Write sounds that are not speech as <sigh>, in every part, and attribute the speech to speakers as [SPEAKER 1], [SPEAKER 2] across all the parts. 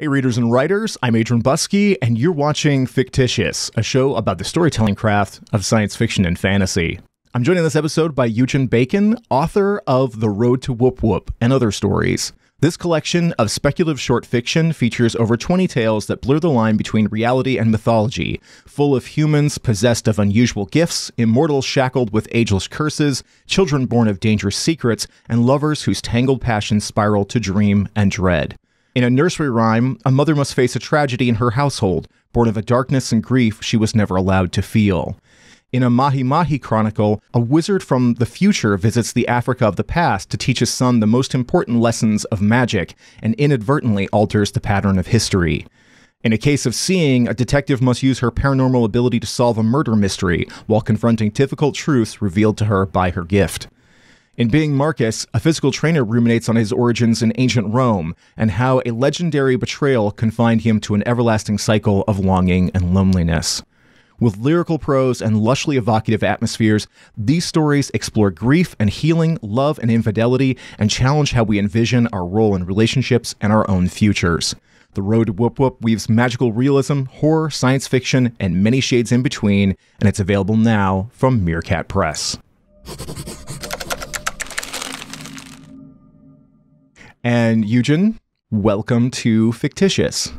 [SPEAKER 1] Hey, readers and writers, I'm Adrian Buskey, and you're watching Fictitious, a show about the storytelling craft of science fiction and fantasy. I'm joined in this episode by Eugen Bacon, author of The Road to Woop Woop and other stories. This collection of speculative short fiction features over 20 tales that blur the line between reality and mythology, full of humans possessed of unusual gifts, immortals shackled with ageless curses, children born of dangerous secrets, and lovers whose tangled passions spiral to dream and dread. In a nursery rhyme, a mother must face a tragedy in her household, born of a darkness and grief she was never allowed to feel. In a Mahi Mahi chronicle, a wizard from the future visits the Africa of the past to teach his son the most important lessons of magic and inadvertently alters the pattern of history. In a case of seeing, a detective must use her paranormal ability to solve a murder mystery while confronting difficult truths revealed to her by her gift. In Being Marcus, a physical trainer ruminates on his origins in ancient Rome and how a legendary betrayal confined him to an everlasting cycle of longing and loneliness. With lyrical prose and lushly evocative atmospheres, these stories explore grief and healing, love and infidelity, and challenge how we envision our role in relationships and our own futures. The Road to Whoop Woop weaves magical realism, horror, science fiction, and many shades in between, and it's available now from Meerkat Press. And Eugen, welcome to Fictitious.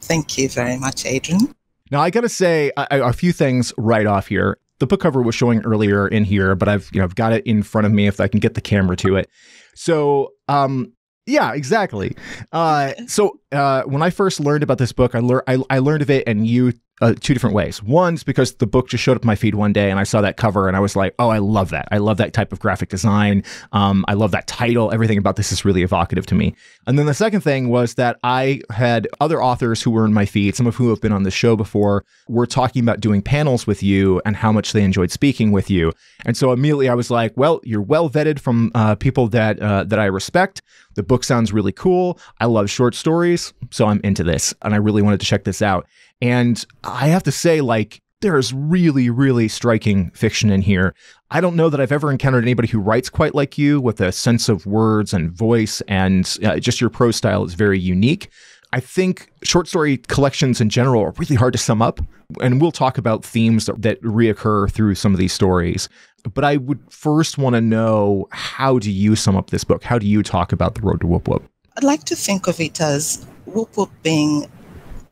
[SPEAKER 2] Thank you very much, Adrian.
[SPEAKER 1] Now, I got to say a, a few things right off here. The book cover was showing earlier in here, but I've you know I've got it in front of me if I can get the camera to it. So, um, yeah, exactly. Uh, so uh, when I first learned about this book, I learned I, I learned of it, and you uh, two different ways. One's because the book just showed up my feed one day and I saw that cover and I was like, oh, I love that. I love that type of graphic design. Um, I love that title. Everything about this is really evocative to me. And then the second thing was that I had other authors who were in my feed, some of who have been on the show before, were talking about doing panels with you and how much they enjoyed speaking with you. And so immediately I was like, well, you're well vetted from uh, people that uh, that I respect. The book sounds really cool. I love short stories, so I'm into this, and I really wanted to check this out. And I have to say, like, there's really, really striking fiction in here. I don't know that I've ever encountered anybody who writes quite like you with a sense of words and voice, and uh, just your prose style is very unique. I think short story collections in general are really hard to sum up, and we'll talk about themes that, that reoccur through some of these stories. But I would first want to know how do you sum up this book? How do you talk about the road to Woop Woop?
[SPEAKER 2] I'd like to think of it as Woop Woop being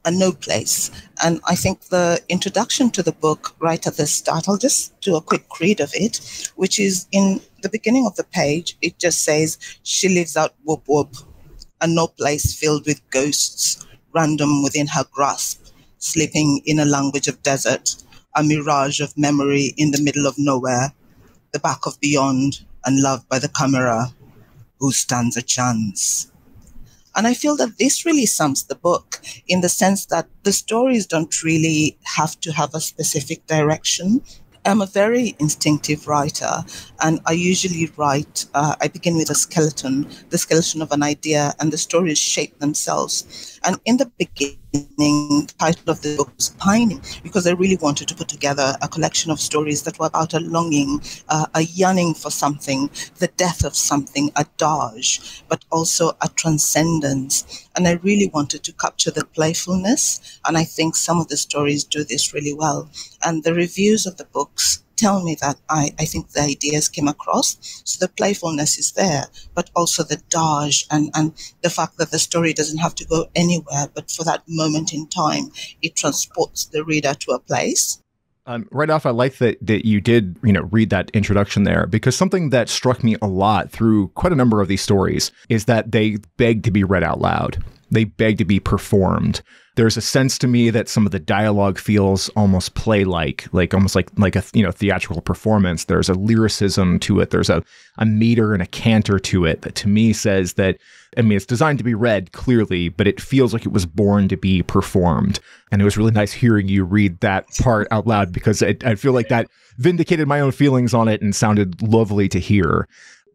[SPEAKER 2] a no place. And I think the introduction to the book right at the start, I'll just do a quick read of it, which is in the beginning of the page, it just says, She lives out woop woop, a no place filled with ghosts, random within her grasp, sleeping in a language of desert, a mirage of memory in the middle of nowhere, the back of beyond, and loved by the camera, who stands a chance. And I feel that this really sums the book in the sense that the stories don't really have to have a specific direction. I'm a very instinctive writer, and I usually write. Uh, I begin with a skeleton, the skeleton of an idea, and the stories shape themselves. And in the beginning, the title of the book was Pining, because I really wanted to put together a collection of stories that were about a longing, uh, a yearning for something, the death of something, a dirge, but also a transcendence. And I really wanted to capture the playfulness, and I think some of the stories do this really well. And the reviews of the books tell me that I, I think the ideas came across. So the playfulness is there, but also the dirge and, and the fact that the story doesn't have to go anywhere, but for that moment in time, it transports the reader to a place.
[SPEAKER 1] Um, right off, I like that that you did, you know, read that introduction there because something that struck me a lot through quite a number of these stories is that they beg to be read out loud. They beg to be performed. There's a sense to me that some of the dialogue feels almost play like like almost like like a you know theatrical performance. There's a lyricism to it. There's a a meter and a canter to it that to me says that i mean it's designed to be read clearly but it feels like it was born to be performed. And it was really nice hearing you read that part out loud because I, I feel like that vindicated my own feelings on it and sounded lovely to hear.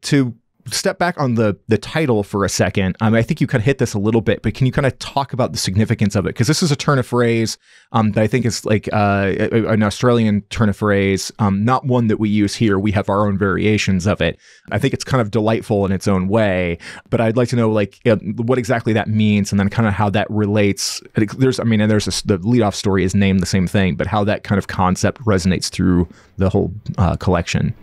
[SPEAKER 1] To step back on the the title for a second. Um, I think you kind of hit this a little bit, but can you kind of talk about the significance of it? Because this is a turn of phrase um, that I think is like uh, an Australian turn of phrase, um, not one that we use here. We have our own variations of it. I think it's kind of delightful in its own way, but I'd like to know like uh, what exactly that means, and then kind of how that relates. There's, I mean, and there's a, the leadoff story is named the same thing, but how that kind of concept resonates through the whole uh, collection.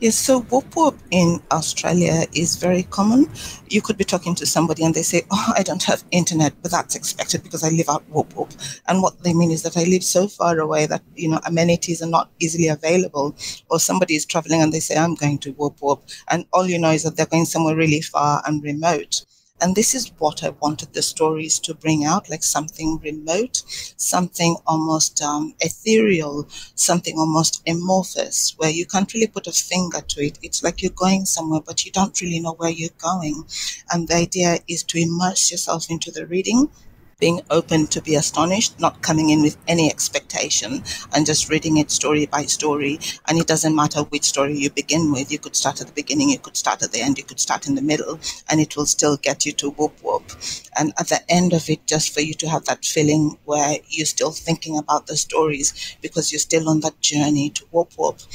[SPEAKER 2] Yes, so woop woop in Australia is very common. You could be talking to somebody and they say, Oh, I don't have internet, but that's expected because I live out woop woop. And what they mean is that I live so far away that, you know, amenities are not easily available. Or somebody is traveling and they say, I'm going to whoop whoop. And all you know is that they're going somewhere really far and remote. And this is what I wanted the stories to bring out, like something remote, something almost um, ethereal, something almost amorphous, where you can't really put a finger to it. It's like you're going somewhere, but you don't really know where you're going. And the idea is to immerse yourself into the reading being open to be astonished, not coming in with any expectation and just reading it story by story. And it doesn't matter which story you begin with. You could start at the beginning, you could start at the end, you could start in the middle, and it will still get you to woop woop. And at the end of it, just for you to have that feeling where you're still thinking about the stories because you're still on that journey to woop woop.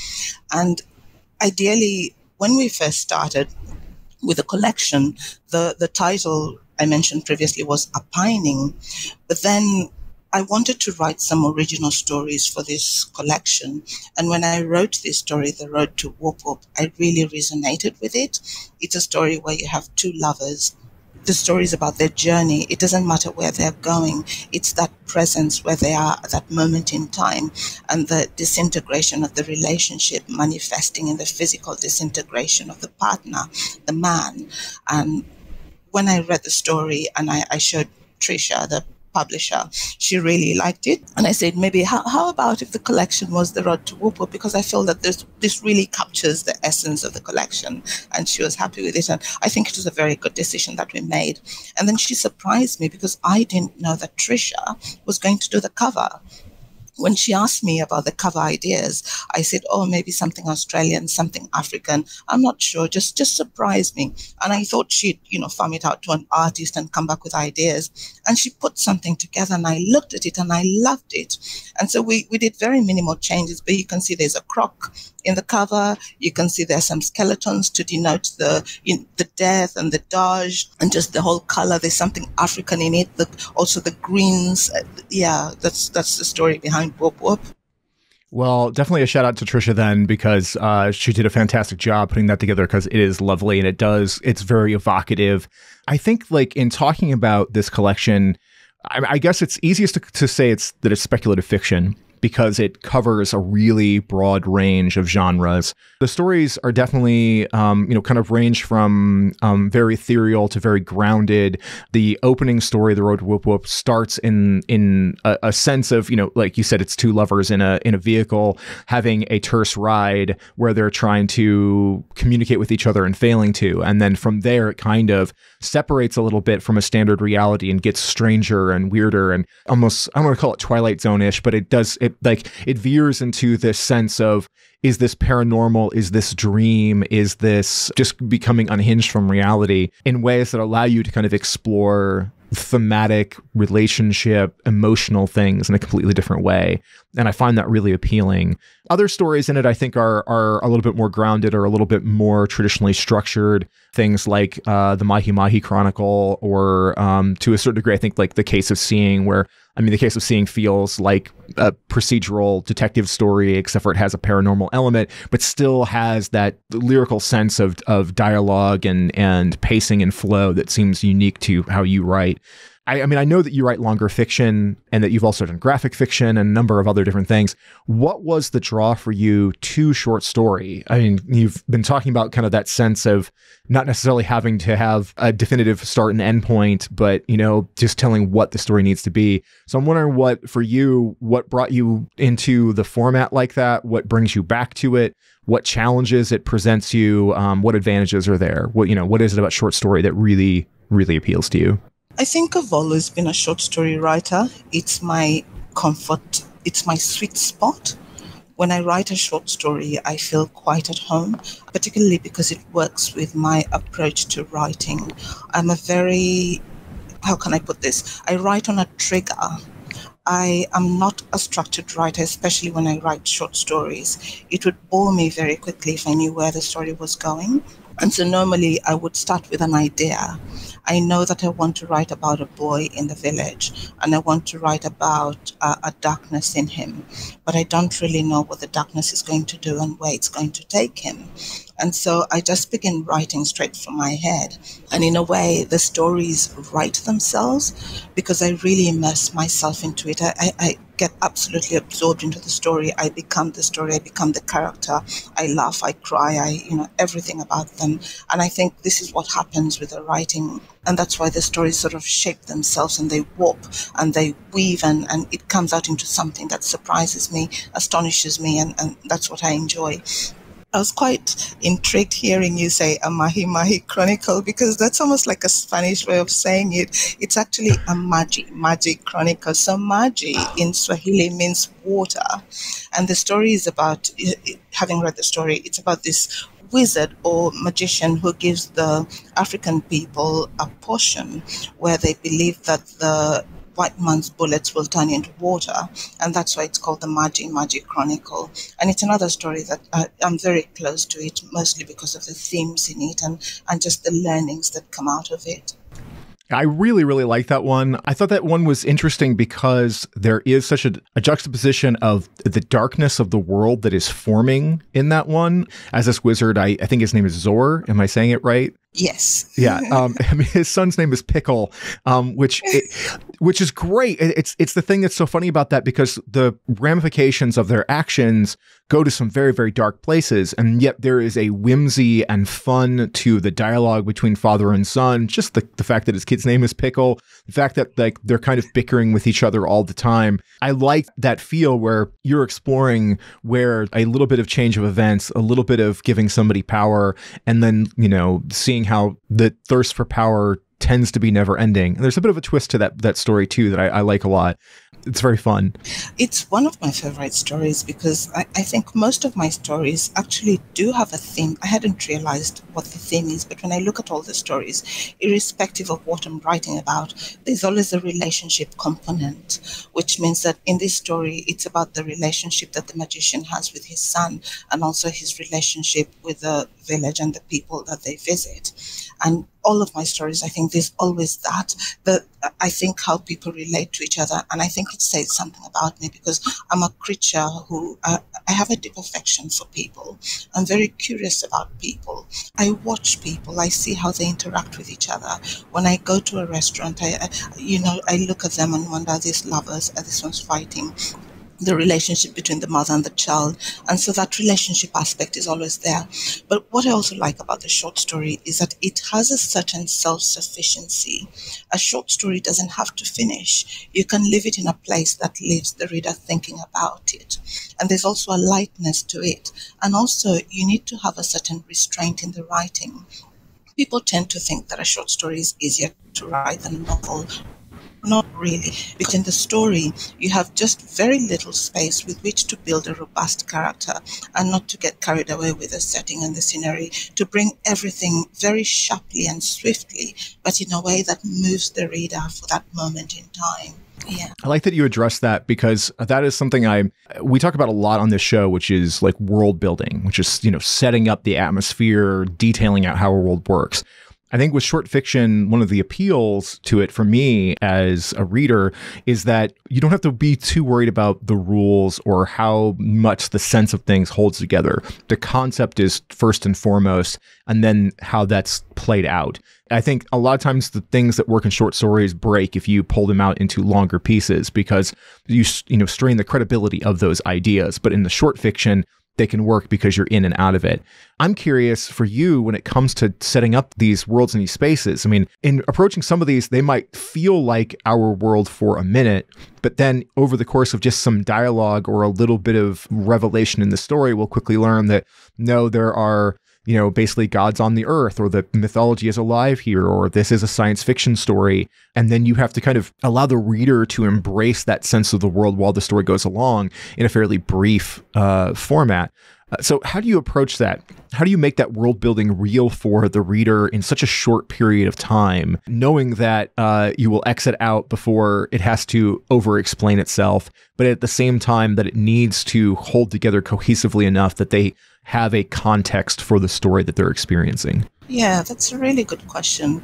[SPEAKER 2] And ideally, when we first started, with the collection, the, the title I mentioned previously was Opining. But then I wanted to write some original stories for this collection. And when I wrote this story, The Road to Woop Woop, I really resonated with it. It's a story where you have two lovers. The story is about their journey. It doesn't matter where they're going. It's that presence where they are at that moment in time and the disintegration of the relationship manifesting in the physical disintegration of the partner, the man. And when I read the story and I, I showed Trisha, the publisher, she really liked it. And I said, maybe how, how about if the collection was the road to Woop? Because I feel that this, this really captures the essence of the collection. And she was happy with it. And I think it was a very good decision that we made. And then she surprised me because I didn't know that Trisha was going to do the cover when she asked me about the cover ideas, I said, "Oh, maybe something Australian, something African. I'm not sure. Just just surprise me." And I thought she'd, you know, farm it out to an artist and come back with ideas. And she put something together, and I looked at it and I loved it. And so we we did very minimal changes, but you can see there's a croc in the cover. You can see there's some skeletons to denote the the death and the dirge and just the whole color. There's something African in it. The, also the greens. Uh, yeah, that's that's the story behind Woop Woop.
[SPEAKER 1] Well, definitely a shout out to Trisha then because uh, she did a fantastic job putting that together because it is lovely and it does it's very evocative. I think like in talking about this collection, I, I guess it's easiest to, to say it's that it's speculative fiction because it covers a really broad range of genres. The stories are definitely, um, you know, kind of range from um, very ethereal to very grounded. The opening story, The Road to Woop Woop, starts in in a, a sense of, you know, like you said, it's two lovers in a in a vehicle having a terse ride where they're trying to communicate with each other and failing to, and then from there it kind of separates a little bit from a standard reality and gets stranger and weirder and almost I don't want to call it Twilight Zone ish, but it does it like it veers into this sense of is this paranormal? Is this dream? Is this just becoming unhinged from reality in ways that allow you to kind of explore thematic relationship emotional things in a completely different way and i find that really appealing other stories in it i think are are a little bit more grounded or a little bit more traditionally structured things like uh, the mahi mahi chronicle or um, to a certain degree i think like the case of seeing where I mean, the case of seeing feels like a procedural detective story, except for it has a paranormal element, but still has that lyrical sense of of dialogue and and pacing and flow that seems unique to how you write. I, I, mean, I know that you write longer fiction and that you've also done graphic fiction and a number of other different things. What was the draw for you to short story? I mean, you've been talking about kind of that sense of not necessarily having to have a definitive start and end point, but, you know, just telling what the story needs to be. So I'm wondering what, for you, what brought you into the format like that? What brings you back to it? What challenges it presents you? Um, what advantages are there? What, you know, what is it about short story that really, really appeals to you?
[SPEAKER 2] I think I've always been a short story writer. It's my comfort, it's my sweet spot when I write a short story, I feel quite at home, particularly because it works with my approach to writing. I'm a very, how can I put this? I write on a trigger. I am not a structured writer, especially when I write short stories. It would bore me very quickly if I knew where the story was going. And so normally I would start with an idea. I know that I want to write about a boy in the village and I want to write about uh, a darkness in him, but I don't really know what the darkness is going to do and where it's going to take him. And so I just begin writing straight from my head. And in a way, the stories write themselves because I really immerse myself into it. I, I, get absolutely absorbed into the story. I become the story. I become the character. I laugh. I cry. I, you know, everything about them. And I think this is what happens with the writing. And that's why the stories sort of shape themselves and they warp and they weave and, and it comes out into something that surprises me, astonishes me. And, and that's what I enjoy. I was quite intrigued hearing you say a Mahi Mahi Chronicle because that's almost like a Spanish way of saying it. It's actually a Maji, Maji Chronicle. So Maji in Swahili means water. And the story is about, having read the story, it's about this wizard or magician who gives the African people a potion where they believe that the white man's bullets will turn into water. And that's why it's called the Maji Maji Chronicle. And it's another story that uh, I'm very close to it, mostly because of the themes in it and, and just the learnings that come out of it.
[SPEAKER 1] I really, really like that one. I thought that one was interesting because there is such a, a, juxtaposition of the darkness of the world that is forming in that one. As this wizard, I, I think his name is Zor. Am I saying it right?
[SPEAKER 2] Yes.
[SPEAKER 1] yeah. <laughs> Um, <laughs> I mean, his son's name is Pickle, um, which <laughs> it, which is great. It's it's the thing that's so funny about that because the ramifications of their actions go to some very very dark places, and yet there is a whimsy and fun to the dialogue between father and son. Just the the fact that his kid's name is Pickle, the fact that like they're kind of bickering with each other all the time. I like that feel where you're exploring where a little bit of change of events, a little bit of giving somebody power, and then you know seeing how the thirst for power tends to be never ending. And there's a bit of a twist to that that story too that I, I like a lot it's very fun.
[SPEAKER 2] It's one of my favorite stories because I, I, think most of my stories actually do have a theme. I hadn't realized what the theme is, but when I look at all the stories, irrespective of what I'm writing about, there's always a relationship component, which means that in this story, it's about the relationship that the magician has with his son and also his relationship with the village and the people that they visit. And all of my stories, I think there's always that, that I think how people relate to each other. And I think it says something about me because I'm a creature who, uh, I have a deep affection for people. I'm very curious about people. I watch people. I see how they interact with each other. When I go to a restaurant, I, I you know, I look at them and wonder, are these lovers? Are these ones fighting? The relationship between the mother and the child. And so that relationship aspect is always there. But what I also like about the short story is that it has a certain self sufficiency. A short story doesn't have to finish. You can leave it in a place that leaves the reader thinking about it. And there's also a lightness to it. And also, you need to have a certain restraint in the writing. People tend to think that a short story is easier to write than a novel, not really, because in the story, you have just very little space with which to build a robust character and not to get carried away with the setting and the scenery, to bring everything very sharply and swiftly, but in a way that moves the reader for that moment in time. Yeah.
[SPEAKER 1] I like that you address that because that is something I we talk about a lot on this show, which is like world building, which is, you know, setting up the atmosphere, detailing out how a world works. I think with short fiction, one of the appeals to it for me as a reader is that you don't have to be too worried about the rules or how much the sense of things holds together. The concept is first and foremost, and then how that's played out. I think a lot of times the things that work in short stories break if you pull them out into longer pieces because you you know strain the credibility of those ideas. But in the short fiction, they can work because you're in and out of it. I'm curious for you when it comes to setting up these worlds and these spaces. I mean, in approaching some of these, they might feel like our world for a minute, but then over the course of just some dialogue or a little bit of revelation in the story, we'll quickly learn that no, there are you know, basically God's on the earth or the mythology is alive here or this is a science fiction story. And then you have to kind of allow the reader to embrace that sense of the world while the story goes along in a fairly brief uh, format. Uh, so, how do you approach that? How do you make that world building real for the reader in such a short period of time, knowing that uh, you will exit out before it has to over explain itself, but at the same time that it needs to hold together cohesively enough that they have a context for the story that they're experiencing?
[SPEAKER 2] Yeah, that's a really good question.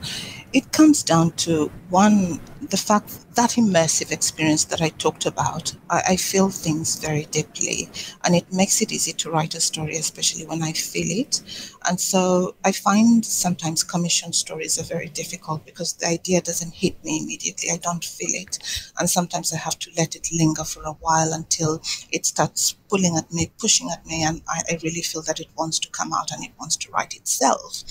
[SPEAKER 2] It comes down to one, the fact that immersive experience that I talked about, I, I, feel things very deeply and it makes it easy to write a story, especially when I feel it. And so I find sometimes commission stories are very difficult because the idea doesn't hit me immediately. I don't feel it. And sometimes I have to let it linger for a while until it starts pulling at me, pushing at me, and I, I really feel that it wants to come out and it wants to write itself.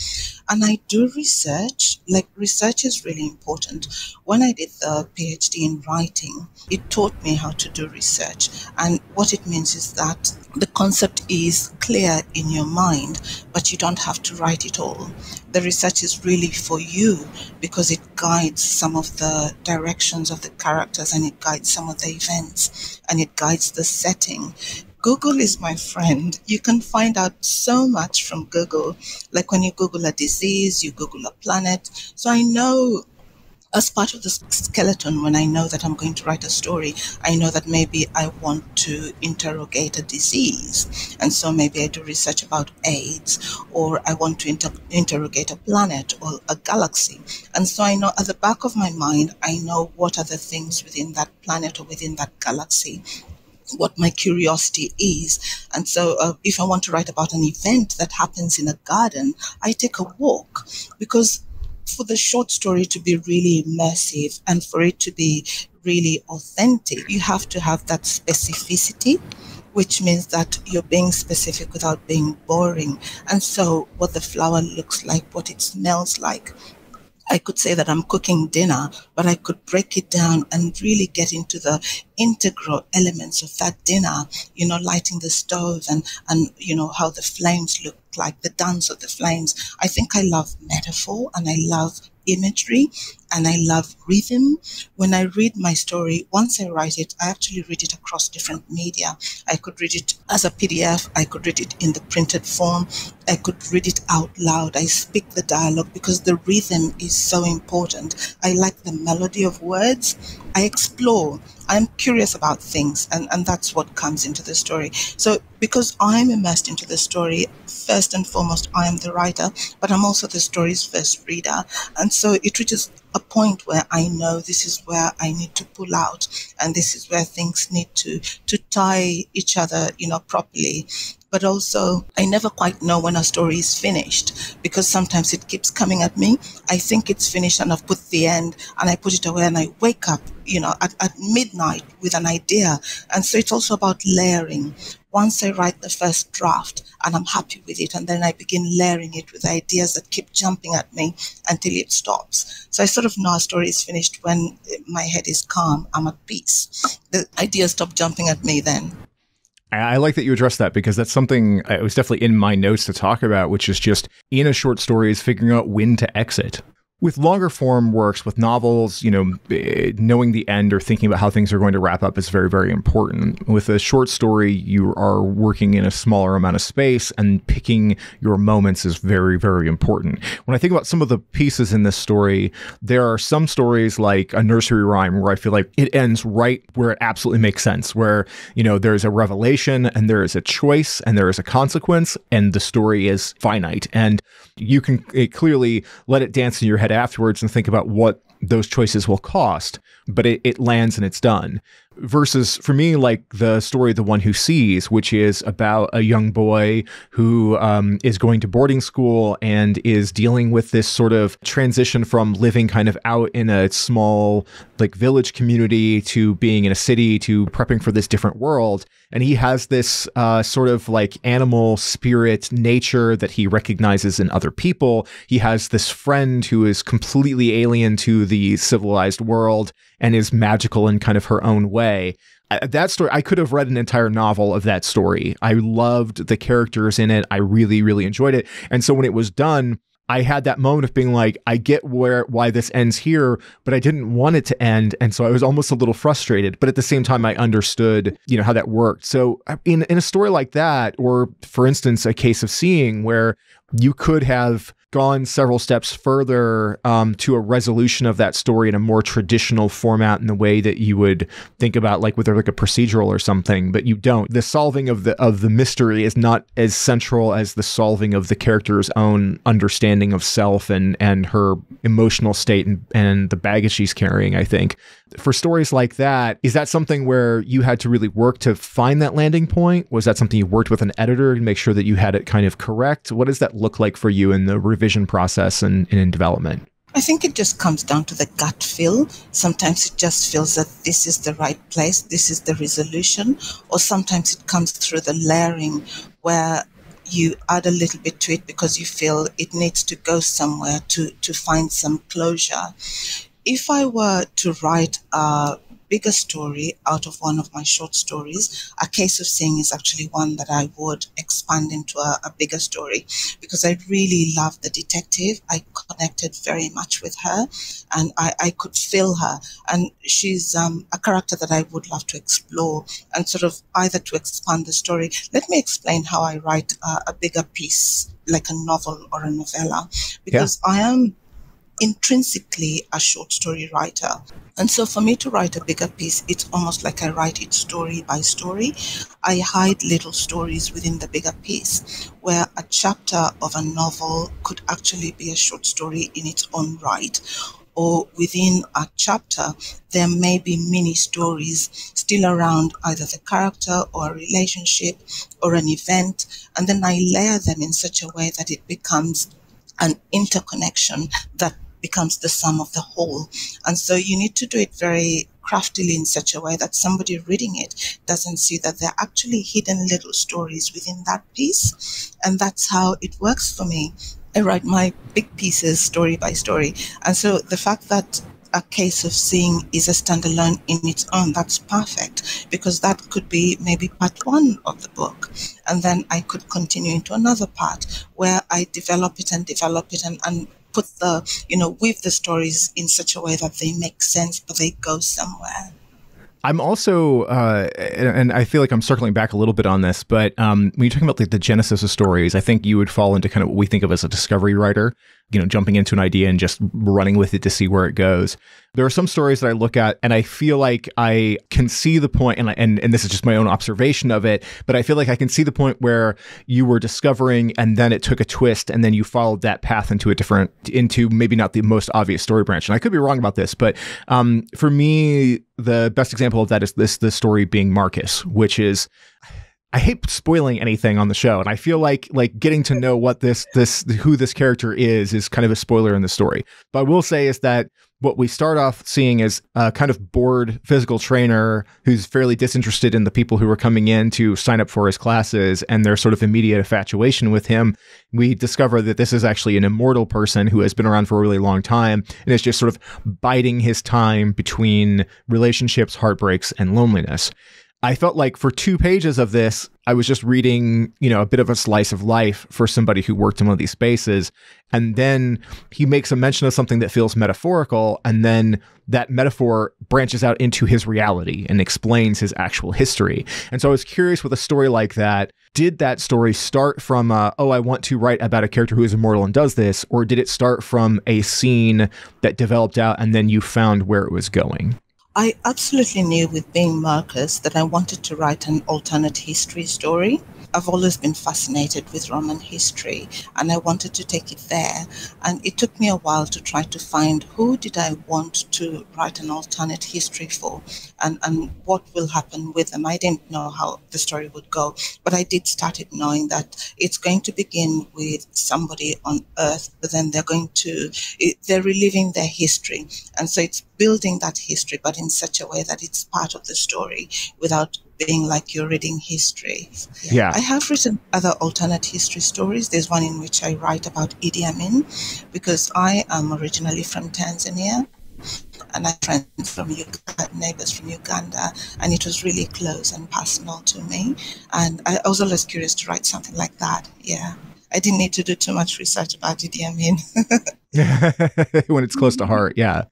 [SPEAKER 2] And I do research, like research is really important. When I did the PhD in writing, it taught me how to do research. And what it means is that the concept is clear in your mind, but you don't have to write it all. The research is really for you because it guides some of the directions of the characters and it guides some of the events and it guides the setting. Google is my friend. You can find out so much from Google. Like when you Google a disease, you Google a planet. So I know as part of the skeleton, when I know that I'm going to write a story, I know that maybe I want to interrogate a disease. And so maybe I do research about AIDS, or I want to inter- interrogate a planet or a galaxy. And so I know at the back of my mind, I know what are the things within that planet or within that galaxy what my curiosity is. And so, uh, if I want to write about an event that happens in a garden, I take a walk because for the short story to be really immersive and for it to be really authentic, you have to have that specificity which means that you're being specific without being boring. And so, what the flower looks like, what it smells like, I could say that I'm cooking dinner, but I could break it down and really get into the integral elements of that dinner, you know, lighting the stove and, and, you know, how the flames look like, the dance of the flames. I think I love metaphor and I love imagery and I love rhythm. When I read my story, once I write it, I actually read it across different media. I could read it as a PDF, I could read it in the printed form, I could read it out loud. I speak the dialogue because the rhythm is so important. I like the melody of words. I explore. I'm curious about things, and, and that's what comes into the story. So, because I'm immersed into the story, first and foremost, I am the writer, but I'm also the story's first reader. And so it reaches a point where I know this is where I need to pull out and this is where things need to, to tie each other, you know, properly. But also, I never quite know when a story is finished because sometimes it keeps coming at me. I think it's finished and I've put the end and I put it away and I wake up, you know, at, at midnight with an idea. And so it's also about layering once I write the first draft and I'm happy with it, and then I begin layering it with ideas that keep jumping at me until it stops. So I sort of know a story is finished when my head is calm, I'm at peace. The ideas stop jumping at me then.
[SPEAKER 1] I like that you addressed that because that's something uh, it was definitely in my notes to talk about, which is just in a short story is figuring out when to exit with longer form works with novels you know eh, knowing the end or thinking about how things are going to wrap up is very very important. With a short story you are working in a smaller amount of space and picking your moments is very very important. When i think about some of the pieces in this story there are some stories like a nursery rhyme where i feel like it ends right where it absolutely makes sense where you know there's a revelation and there is a choice and there is a consequence and the story is finite. And you can clearly let it dance in your head afterwards and think about what those choices will cost, but it, it lands and it's done. Versus for me like the story the one who sees which is about a young boy who um, is going to boarding school and is dealing with this sort of transition from living kind of out in a small like village community to being in a city to prepping for this different world. And he has this uh, sort of like animal spirit nature that he recognizes in other people. He has this friend who is completely alien to the civilized world and is magical in kind of her own way that story, I could have read an entire novel of that story. I loved the characters in it. I really, really enjoyed it. And so when it was done, I had that moment of being like, I get where why this ends here, but I didn't want it to end, and so I was almost a little frustrated. But at the same time, I understood, you know, how that worked. So uh, in in a story like that, or for instance, a case of seeing where you could have gone several steps further um, to a resolution of that story in a more traditional format in the way that you would think about like whether like a procedural or something but you don't. The solving of the of the mystery is not as central as the solving of the character's own understanding of self and and her emotional state and, and the baggage she's carrying i think for stories like that is that something where you had to really work to find that landing point was that something you worked with an editor to make sure that you had it kind of correct what does that look like for you in the revision process and, and in development?
[SPEAKER 2] I think it just comes down to the gut feel. Sometimes it just feels that this is the right place, this is the resolution, or sometimes it comes through the layering where you add a little bit to it because you feel it needs to go somewhere to, to find some closure. If I were to write a bigger story out of one of my short stories. A Case of Seeing is actually one that I would expand into a, a bigger story because I really love the detective. I connected very much with her and I, I could feel her. And she's um, a character that I would love to explore and sort of either to expand the story. Let me explain how I write a, a bigger piece like a novel or a novella because yeah. I am intrinsically a short story writer. And so for me to write a bigger piece, it's almost like I write it story by story. I hide little stories within the bigger piece, where a chapter of a novel could actually be a short story in its own right. Or within a chapter, there may be mini stories still around either the character or a relationship or an event. And then I layer them in such a way that it becomes an interconnection that becomes the sum of the whole. And so you need to do it very craftily in such a way that somebody reading it doesn't see that there are actually hidden little stories within that piece. And that's how it works for me. I write my big pieces story by story. And so the fact that a case of seeing is a standalone in its own, that's perfect because that could be maybe part one of the book. And then I could continue into another part where I develop it and develop it and, and put the, you know, weave the stories in such a way that they make sense, but they go somewhere.
[SPEAKER 1] I'm also, uh, and I feel like I'm circling back a little bit on this, but um, when you're talking about like the genesis of stories, I think you would fall into kind of what we think of as a discovery writer you know, jumping into an idea and just running with it to see where it goes. There are some stories that I look at and I feel like I can see the point, and, I, and and this is just my own observation of it, but I feel like I can see the point where you were discovering and then it took a twist and then you followed that path into a different, into maybe not the most obvious story branch. And I could be wrong about this, but um, for me, the best example of that is this the story being Marcus, which is I hate spoiling anything on the show, and I feel like like getting to know what this this who this character is is kind of a spoiler in the story. But I will say is that what we start off seeing is a kind of bored physical trainer who's fairly disinterested in the people who are coming in to sign up for his classes and their sort of immediate infatuation with him. We discover that this is actually an immortal person who has been around for a really long time and is just sort of biding his time between relationships, heartbreaks, and loneliness. I felt like for two pages of this, I was just reading, you know, a bit of a slice of life for somebody who worked in one of these spaces. And then he makes a mention of something that feels metaphorical. And then that metaphor branches out into his reality and explains his actual history. And so I was curious with a story like that, did that story start from, uh, oh, I want to write about a character who is immortal and does this? Or did it start from a scene that developed out and then you found where it was going?
[SPEAKER 2] I absolutely knew with being Marcus that I wanted to write an alternate history story. I've always been fascinated with Roman history and I wanted to take it there. And it took me a while to try to find who did I want to write an alternate history for and, and what will happen with them. I didn't know how the story would go, but I did start it knowing that it's going to begin with somebody on Earth, but then they're going to, they're reliving their history. And so it's building that history, but in such a way that it's part of the story without being like you're reading history.
[SPEAKER 1] Yeah.
[SPEAKER 2] I have written other alternate history stories. There's one in which I write about Idi Amin because I am originally from Tanzania and I friends from Uganda, neighbors from Uganda, and it was really close and personal to me. And I, I was always curious to write something like that. Yeah. I didn't need to do too much research about Idi Amin. <laughs> <laughs>
[SPEAKER 1] when it's close to mm-hmm. heart, yeah.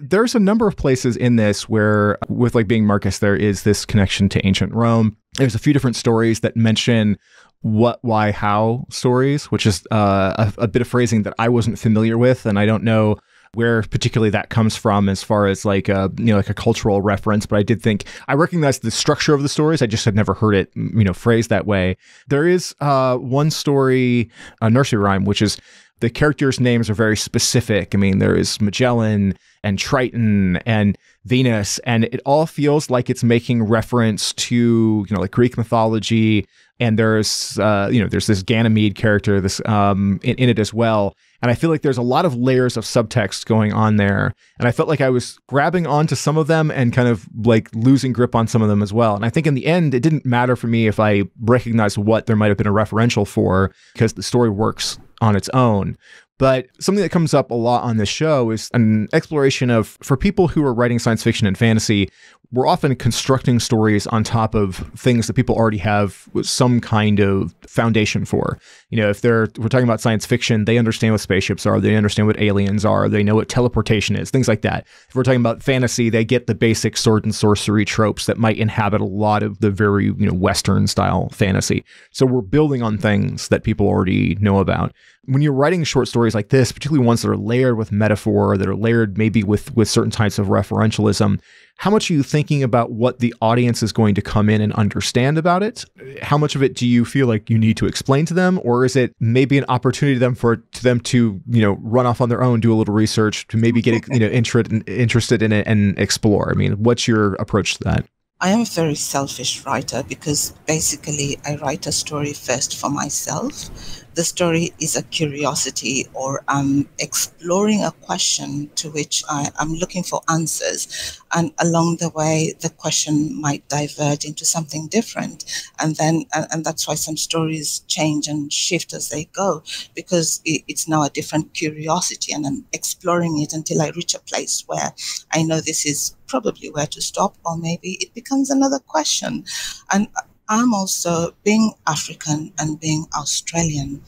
[SPEAKER 1] There's a number of places in this where, with like being Marcus, there is this connection to ancient Rome. There's a few different stories that mention what, why, how stories, which is uh, a, a bit of phrasing that I wasn't familiar with, and I don't know where particularly that comes from as far as like a you know like a cultural reference but i did think i recognized the structure of the stories i just had never heard it you know phrased that way there is uh, one story a nursery rhyme which is the characters names are very specific. I mean there is magellan and triton and venus and it all feels like it's making reference to you know like greek mythology and there's uh, you know there's this ganymede character this um, in, in it as well and I feel like there's a lot of layers of subtext going on there. And I felt like I was grabbing onto some of them and kind of like losing grip on some of them as well. And I think in the end, it didn't matter for me if I recognized what there might have been a referential for because the story works on its own. But something that comes up a lot on this show is an exploration of, for people who are writing science fiction and fantasy, we're often constructing stories on top of things that people already have some kind of foundation for. You know, if they're we're talking about science fiction, they understand what spaceships are, they understand what aliens are, they know what teleportation is, things like that. If we're talking about fantasy, they get the basic sword and sorcery tropes that might inhabit a lot of the very, you know, western style fantasy. So we're building on things that people already know about when you're writing short stories like this, particularly ones that are layered with metaphor, that are layered maybe with with certain types of referentialism, how much are you thinking about what the audience is going to come in and understand about it? How much of it do you feel like you need to explain to them, or is it maybe an opportunity to them for to them to you know run off on their own, do a little research, to maybe get you know interested interested in it and explore? I mean, what's your approach to that?
[SPEAKER 2] I am a very selfish writer because basically I write a story first for myself the story is a curiosity or I'm exploring a question to which I, am looking for answers. And along the way, the question might diverge into something different. And then, and, and that's why some stories change and shift as they go, because it, it's now a different curiosity and I'm exploring it until I reach a place where I know this is probably where to stop, or maybe it becomes another question. And I'm also being African and being Australian.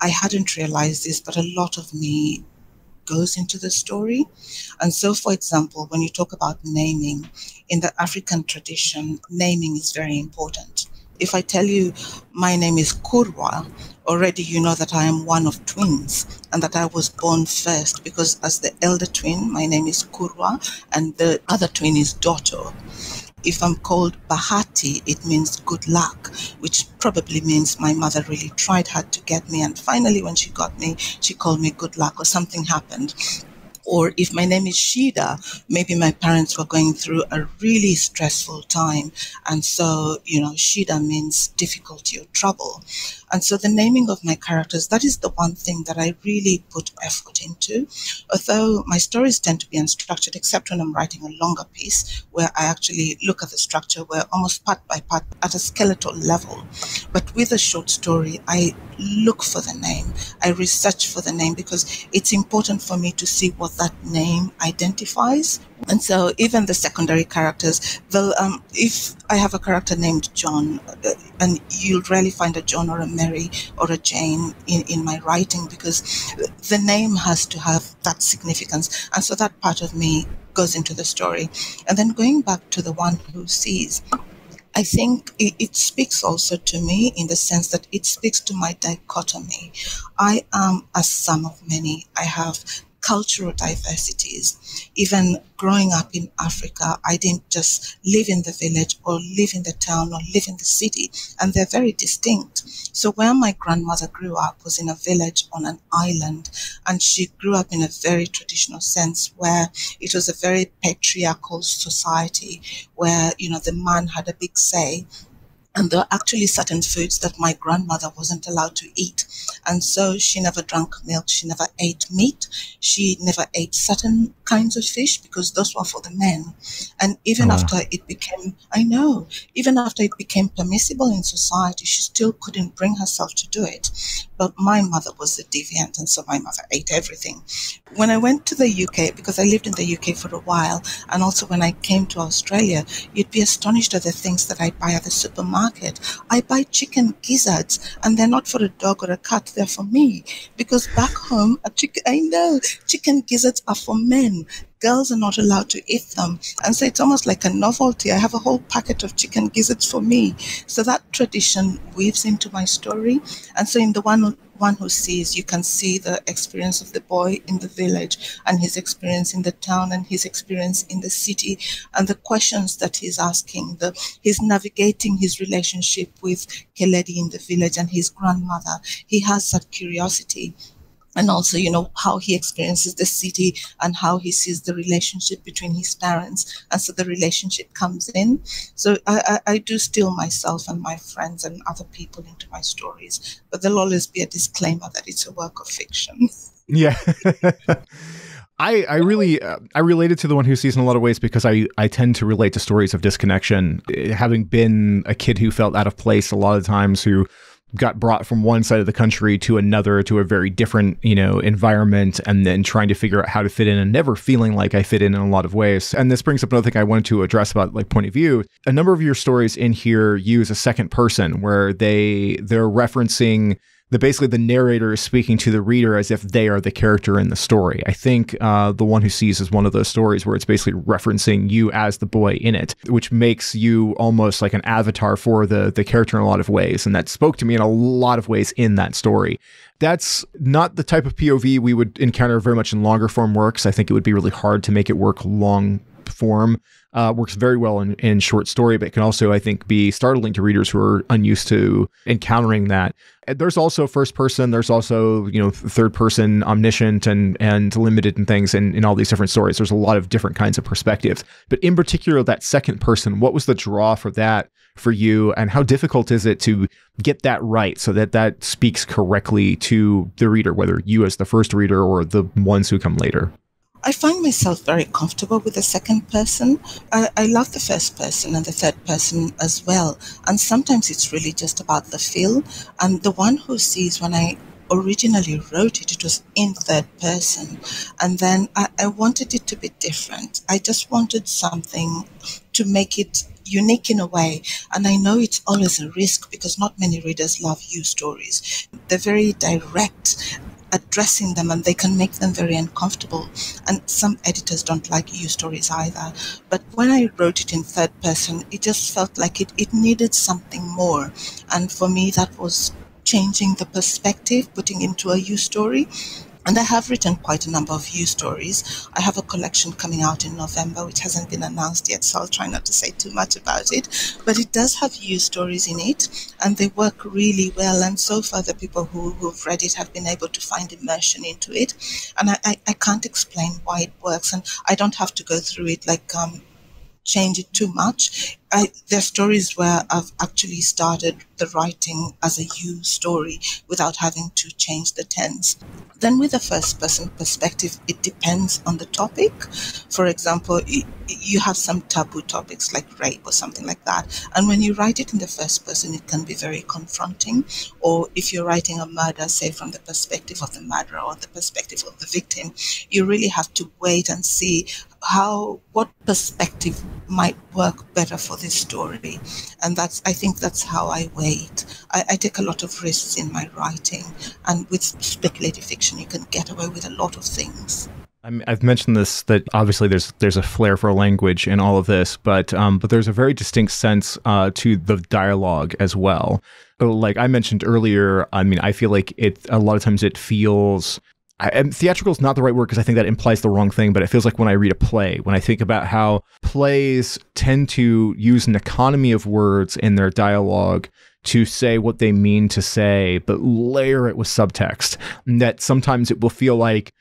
[SPEAKER 2] I hadn't realized this, but a lot of me goes into the story. And so, for example, when you talk about naming, in the African tradition, naming is very important. If I tell you my name is Kurwa, already you know that I am one of twins and that I was born first because as the elder twin, my name is Kurwa and the other twin is Doto. If I'm called Bahati, it means good luck, which probably means my mother really tried hard to get me. And finally, when she got me, she called me good luck or something happened. Or if my name is Shida, maybe my parents were going through a really stressful time. And so, you know, Shida means difficulty or trouble. And so the naming of my characters, that is the one thing that I really put effort into. Although my stories tend to be unstructured, except when I'm writing a longer piece where I actually look at the structure where almost part by part at a skeletal level. But with a short story, I look for the name. I research for the name because it's important for me to see what that name identifies. And so even the secondary characters, well, um, if I have a character named John, uh, and you'll rarely find a John or a Mary or a Jane in, in my writing because the name has to have that significance. And so that part of me goes into the story. And then going back to the one who sees, I think it, it, speaks also to me in the sense that it speaks to my dichotomy. I am a sum of many. I have cultural diversities. Even growing up in Africa, I didn't just live in the village or live in the town or live in the city, and they're very distinct. So, where my grandmother grew up was in a village on an island, and she grew up in a very traditional sense where it was a very patriarchal society where, you know, the man had a big say and there are actually certain foods that my grandmother wasn't allowed to eat. And so she never drank milk, she never ate meat, she never ate certain kinds of fish because those were for the men. And even oh. after it became, I know, even after it became permissible in society, she still couldn't bring herself to do it. But my mother was a deviant, and so my mother ate everything. When I went to the UK, because I lived in the UK for a while, and also when I came to Australia, you'd be astonished at the things that I buy at the supermarket. I buy chicken gizzards, and they're not for a dog or a cat, they're for me. Because back home, a chicken, I know, chicken gizzards are for men girls are not allowed to eat them. And so it's almost like a novelty. I have a whole packet of chicken gizzards for me. So that tradition weaves into my story. And so in the one one who sees, you can see the experience of the boy in the village and his experience in the town and his experience in the city and the questions that he's asking. The, he's navigating his relationship with Keledi in the village and his grandmother. He has that curiosity and also you know how he experiences the city and how he sees the relationship between his parents. And so the relationship comes in. So I, I, I, do steal myself and my friends and other people into my stories. But there'll always be a disclaimer that it's a work of fiction.
[SPEAKER 1] Yeah. <laughs> I, I really uh, I related to the one who sees in a lot of ways because I, I tend to relate to stories of disconnection. Having been a kid who felt out of place a lot of times who got brought from one side of the country to another to a very different you know environment and then trying to figure out how to fit in and never feeling like i fit in in a lot of ways. And this brings up another thing i wanted to address about like point of view. A number of your stories in here use a second person where they they're referencing the basically the narrator is speaking to the reader as if they are the character in the story. I think uh, the one who sees is one of those stories where it's basically referencing you as the boy in it, which makes you almost like an avatar for the the character in a lot of ways, and that spoke to me in a lot of ways in that story. That's not the type of POV we would encounter very much in longer form works. I think it would be really hard to make it work long form uh, works very well in, in short story, but it can also, I think, be startling to readers who are unused to encountering that. There's also first person. There's also you know third person, omniscient and and limited and things, in, in all these different stories. There's a lot of different kinds of perspectives. But in particular, that second person, what was the draw for that for you, and how difficult is it to get that right so that that speaks correctly to the reader, whether you as the first reader or the ones who come later?
[SPEAKER 2] I find myself very comfortable with the second person. I, I, love the first person and the third person as well. And sometimes it's really just about the feel. And the one who sees when I originally wrote it, it was in third person. And then I, I wanted it to be different. I just wanted something to make it unique in a way. And I know it's always a risk because not many readers love you stories. They're very direct addressing them and they can make them very uncomfortable. And some editors don't like you stories either. But when I wrote it in third person, it just felt like it, it needed something more. And for me, that was changing the perspective, putting into a you story and I have written quite a number of you stories. I have a collection coming out in November, which hasn't been announced yet, so I'll try not to say too much about it. But it does have you stories in it, and they work really well. And so far, the people who, who've read it have been able to find immersion into it. And I, I, I can't explain why it works, and I don't have to go through it like um, change it too much. I, there are stories where I've actually started the writing as a you story without having to change the tense. Then, with the first person perspective, it depends on the topic. For example, you have some taboo topics like rape or something like that. And when you write it in the first person, it can be very confronting. Or if you're writing a murder, say from the perspective of the murderer or the perspective of the victim, you really have to wait and see how what perspective might work better for this story. And that's i think that's how i wait. I, I, take a lot of risks in my writing. And with speculative fiction you can get away with a lot of things.
[SPEAKER 1] I have mentioned this that obviously there's there's a flair for language in all of this, but um, but there's a very distinct sense uh, to the dialogue as well. Like I mentioned earlier, I mean, I feel like it a lot of times it feels theatrical is not the right word because I think that implies the wrong thing, but it feels like when I read a play, when I think about how plays tend to use an economy of words in their dialogue to say what they mean to say, but layer it with subtext, and that sometimes it will feel like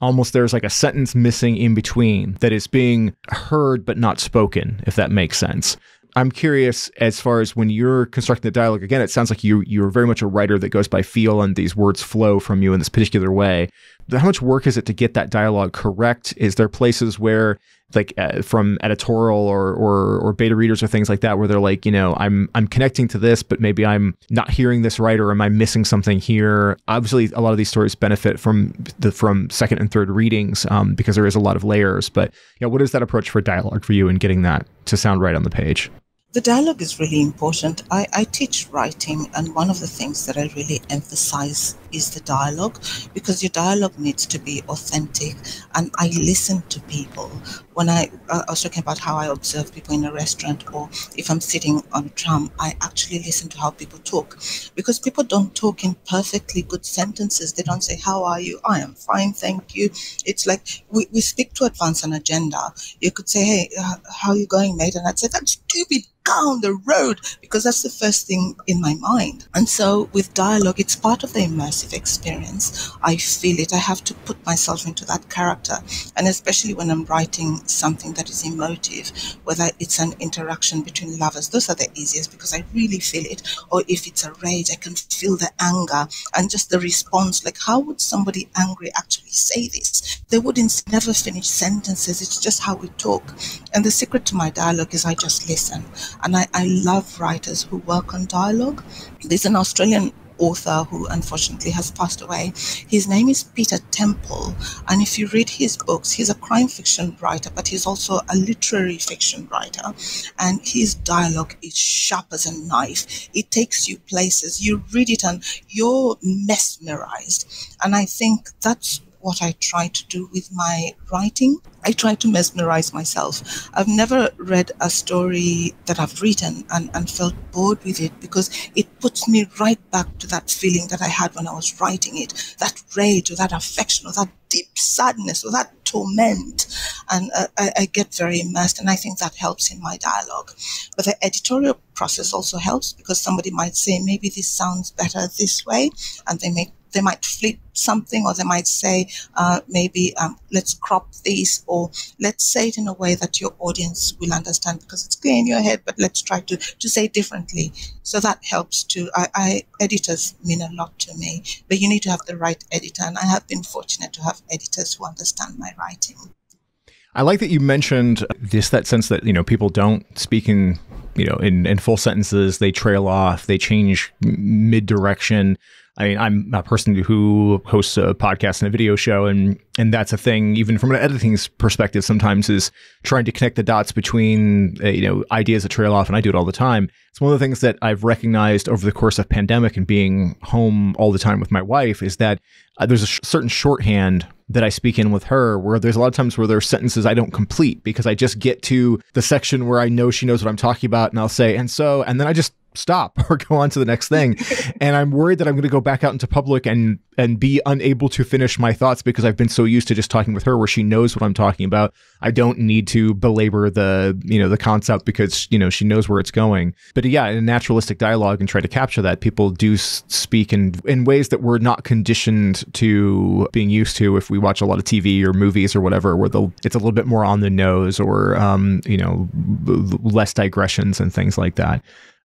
[SPEAKER 1] almost there's like a sentence missing in between that is being heard but not spoken, if that makes sense. I'm curious as far as when you're constructing the dialogue. Again, it sounds like you you're very much a writer that goes by feel, and these words flow from you in this particular way. how much work is it to get that dialogue correct? Is there places where like uh, from editorial or, or or beta readers or things like that where they're like you know i'm i'm connecting to this but maybe i'm not hearing this right or am i missing something here obviously a lot of these stories benefit from the from second and third readings um, because there is a lot of layers but you know what is that approach for dialogue for you in getting that to sound right on the page
[SPEAKER 2] the dialogue is really important. I, I teach writing, and one of the things that I really emphasize is the dialogue because your dialogue needs to be authentic. And I listen to people. When I, I was talking about how I observe people in a restaurant, or if I'm sitting on a tram, I actually listen to how people talk because people don't talk in perfectly good sentences. They don't say, How are you? I am fine, thank you. It's like we, we speak to advance an agenda. You could say, Hey, uh, how are you going, mate? And I'd say, That's stupid down the road because that's the first thing in my mind. And so with dialogue, it's part of the immersive experience. I feel it. I have to put myself into that character. And especially when I'm writing something that is emotive, whether it's an interaction between lovers, those are the easiest because I really feel it. Or if it's a rage, I can feel the anger and just the response. Like, how would somebody angry actually say this? They wouldn't never finish sentences. It's just how we talk. And the secret to my dialogue is I just listen. And I, I love writers who work on dialogue. There's an Australian author who unfortunately has passed away. His name is Peter Temple. And if you read his books, he's a crime fiction writer, but he's also a literary fiction writer. And his dialogue is sharp as a knife. It takes you places. You read it and you're mesmerized. And I think that's what I try to do with my writing. I try to mesmerize myself. I've never read a story that I've written and, and felt bored with it because it puts me right back to that feeling that I had when I was writing it that rage or that affection or that deep sadness or that torment. And uh, I, I get very immersed, and I think that helps in my dialogue. But the editorial process also helps because somebody might say, maybe this sounds better this way, and they make they might flip something or they might say uh, maybe um, let's crop this or let's say it in a way that your audience will understand because it's clear in your head but let's try to, to say differently. So that helps too I, I editors mean a lot to me but you need to have the right editor and i have been fortunate to have editors who understand my writing.
[SPEAKER 1] I like that you mentioned just that sense that you know people don't speak in you know in, in full sentences. They trail off. They change mid direction I mean, I'm a person who hosts a podcast and a video show, and and that's a thing. Even from an editing perspective, sometimes is trying to connect the dots between uh, you know ideas that trail off, and I do it all the time. It's one of the things that I've recognized over the course of pandemic and being home all the time with my wife is that uh, there's a sh- certain shorthand that I speak in with her where there's a lot of times where there are sentences I don't complete because I just get to the section where I know she knows what I'm talking about, and I'll say, and so, and then I just stop <laughs> or go on to the next thing. <laughs> and I'm worried that I'm going to go back out into public and and be unable to finish my thoughts because I've been so used to just talking with her where she knows what I'm talking about. I don't need to belabor the, you know, the concept because, you know, she knows where it's going. But yeah, in naturalistic dialogue and try to capture that, people do speak in in ways that we're not conditioned to being used to if we watch a lot of TV or movies or whatever where the it's a little bit more on the nose or um, you know, less digressions and things like that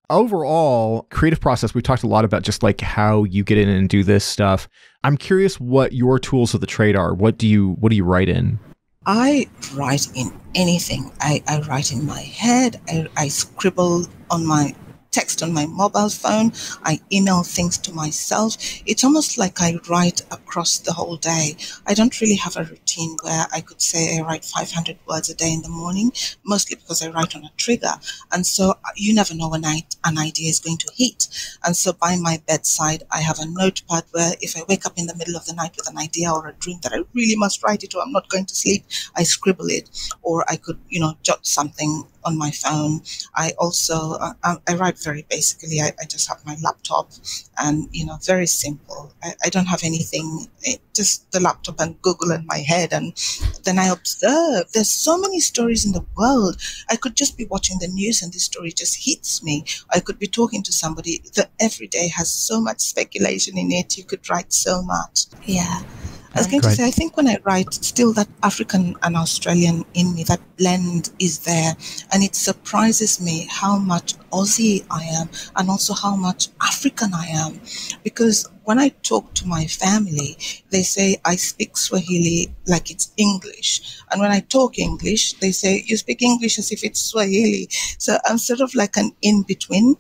[SPEAKER 1] overall creative process we talked a lot about just like how you get in and do this stuff. I'm curious what your tools of the trade are. What do you what do you write in?
[SPEAKER 2] I write in anything. I, I write in my head. I, I scribble on my text on my mobile phone. I email things to myself. It's almost like I write across the whole day. I don't really have a routine where I could say I write 500 words a day in the morning, mostly because I write on a trigger. And so uh, you never know when I, an idea is going to hit. And so by my bedside, I have a notepad where if I wake up in the middle of the night with an idea or a dream that I really must write it or I'm not going to sleep, I scribble it. Or I could, you know, jot something on my phone. I also uh, I, I, write very basically. I, I, just have my laptop, and you know, very simple. I, I don't have anything. It, just the laptop and Google in my head, and then I observe. There's so many stories in the world. I could just be watching the news, and this story just hits me. I could be talking to somebody. The every day has so much speculation in it. You could write so much. Yeah. I was going to say, I think when I write, still that African and Australian in me, that blend is there. And it surprises me how much Aussie I am and also how much African I am. Because when I talk to my family, they say I speak Swahili like it's English. And when I talk English, they say you speak English as if it's Swahili. So I'm sort of like an in between.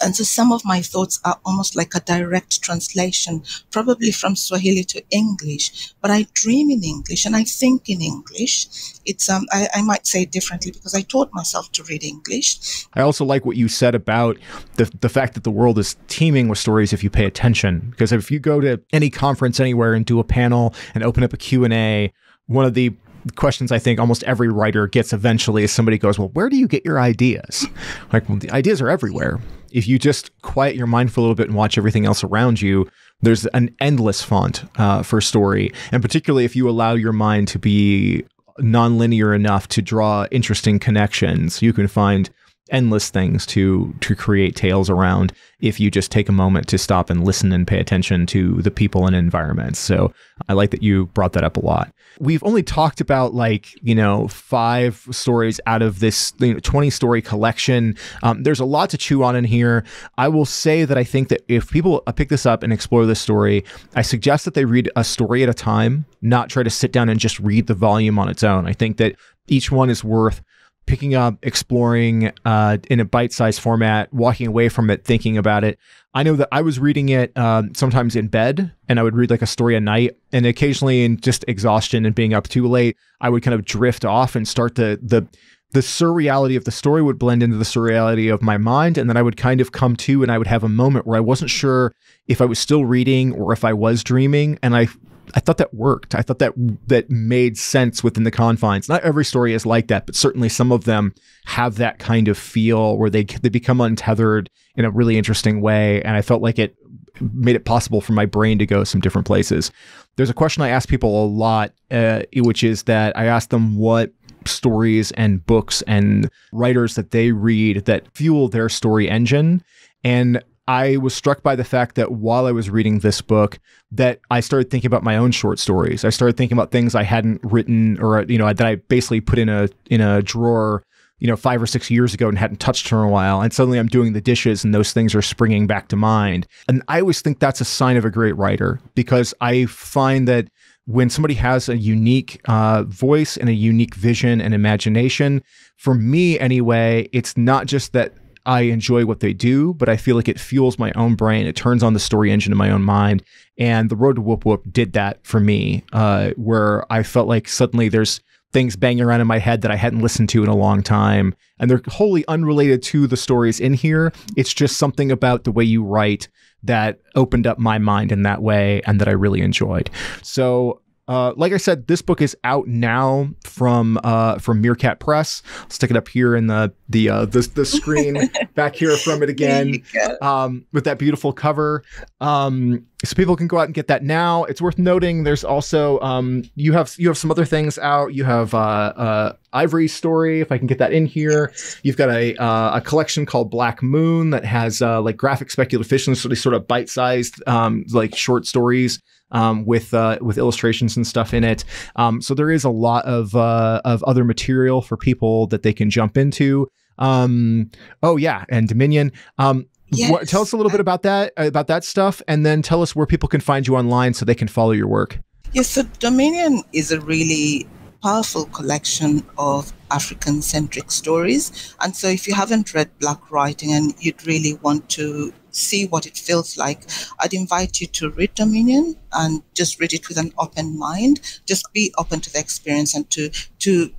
[SPEAKER 2] And so some of my thoughts are almost like a direct translation, probably from Swahili to English, but I dream in English and I think in English. It's, um, I, I might say it differently because I taught myself to read English.
[SPEAKER 1] I also like what you said about the, the fact that the world is teeming with stories if you pay attention. Because if you go to any conference anywhere and do a panel and open up a Q&A, one of the questions I think almost every writer gets eventually is somebody goes, Well, where do you get your ideas? Like, well, the ideas are everywhere if you just quiet your mind for a little bit and watch everything else around you, there's an endless font uh, for story. And particularly if you allow your mind to be nonlinear enough to draw interesting connections, you can find endless things to to create tales around if you just take a moment to stop and listen and pay attention to the people and environments. So I like that you brought that up a lot. We've only talked about like, you know, five stories out of this you know, 20 story collection. Um, there's a lot to chew on in here. I will say that I think that if people pick this up and explore this story, I suggest that they read a story at a time, not try to sit down and just read the volume on its own. I think that each one is worth picking up, exploring uh, in a bite sized format, walking away from it, thinking about it. I know that I was reading it um, sometimes in bed, and I would read like a story a night, and occasionally in just exhaustion and being up too late, I would kind of drift off and start to the the surreality of the story would blend into the surreality of my mind and then i would kind of come to and i would have a moment where i wasn't sure if i was still reading or if i was dreaming and i I thought that worked. I thought that that made sense within the confines. Not every story is like that, but certainly some of them have that kind of feel where they they become untethered in a really interesting way. And I felt like it made it possible for my brain to go some different places. There's a question I ask people a lot, uh, which is that I ask them what stories and books and writers that they read that fuel their story engine. And I was struck by the fact that while I was reading this book, that I started thinking about my own short stories. I started thinking about things I hadn't written or you know that I basically put in a in a drawer, you know, 5 or 6 years ago and hadn't touched for a while. And suddenly I'm doing the dishes and those things are springing back to mind. And I always think that's a sign of a great writer because I find that when somebody has a unique uh, voice and a unique vision and imagination, for me anyway, it's not just that I enjoy what they do, but I feel like it fuels my own brain. It turns on the story engine in my own mind. And the Road to Woop Woop did that for me, uh, where I felt like suddenly there's things banging around in my head that I hadn't listened to in a long time. And they're wholly unrelated to the stories in here. It's just something about the way you write that opened up my mind in that way and that I really enjoyed. So uh, like I said, this book is out now from uh, from Meerkat Press. I'll stick it up here in the the uh, the, the screen <laughs> back here from it again um, with that beautiful cover. Um, so people can go out and get that now. It's worth noting. There's also um, you have you have some other things out. You have uh, uh, Ivory's story. If I can get that in here, you've got a uh, a collection called Black Moon that has uh, like graphic speculative fiction, sort of sort of bite sized um, like short stories um, with uh, with illustrations and stuff in it. Um, so there is a lot of uh, of other material for people that they can jump into. Um, oh yeah, and Dominion. Um, yes. what, tell us a little bit about that about that stuff, and then tell us where people can find you online so they can follow your work.
[SPEAKER 2] Yes, so Dominion is a really powerful collection of African centric stories. And so, if you haven't read Black Writing and you'd really want to see what it feels like, I'd invite you to read Dominion and just read it with an open mind. Just be open to the experience and to to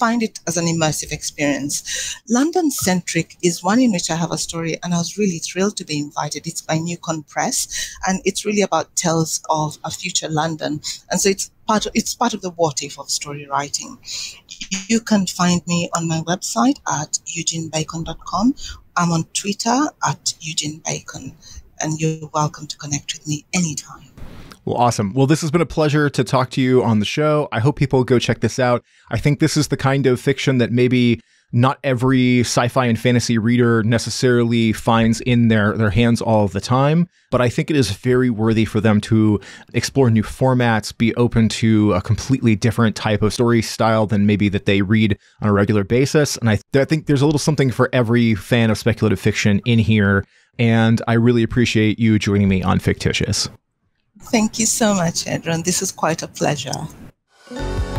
[SPEAKER 2] find it as an immersive experience. London Centric is one in which I have a story, and I was really thrilled to be invited. It's by Newcon Press, and it's really about tales of a future London. And so it's part of, it's part of the what if of story writing. You can find me on my website at eugenbacon.com I'm on Twitter at Eugen Bacon, and you're welcome to connect with me anytime.
[SPEAKER 1] Well, awesome. Well, this has been a pleasure to talk to you on the show. I hope people go check this out. I think this is the kind of fiction that maybe not every sci-fi and fantasy reader necessarily finds in their their hands all the time but i think it is very worthy for them to explore new formats be open to a completely different type of story style than maybe that they read on a regular basis. And i, th- I think there's a little something for every fan of speculative fiction in here and i really appreciate you joining me on fictitious.
[SPEAKER 2] Thank you so much edron this is quite a pleasure